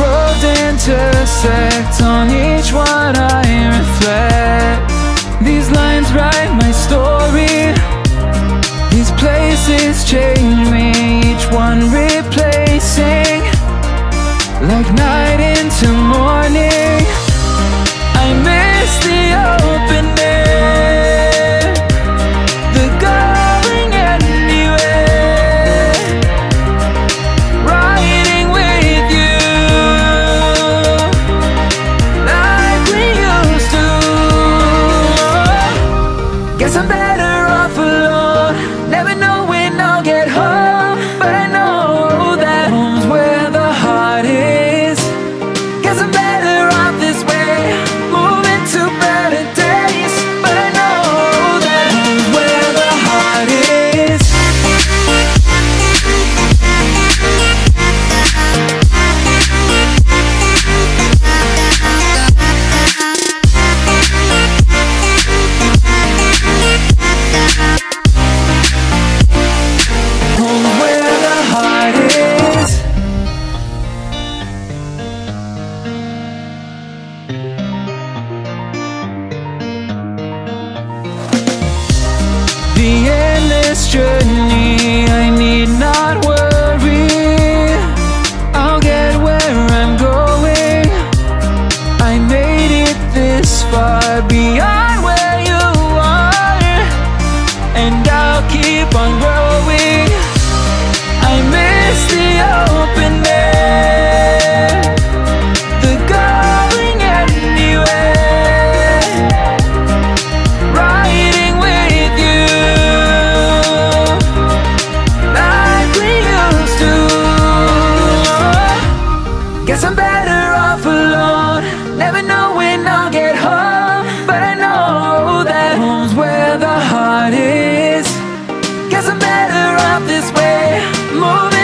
roads intersect On each one I reflect. These lines write my story. These places change me Each one replacing Like night into morning. I miss the old this way, moving.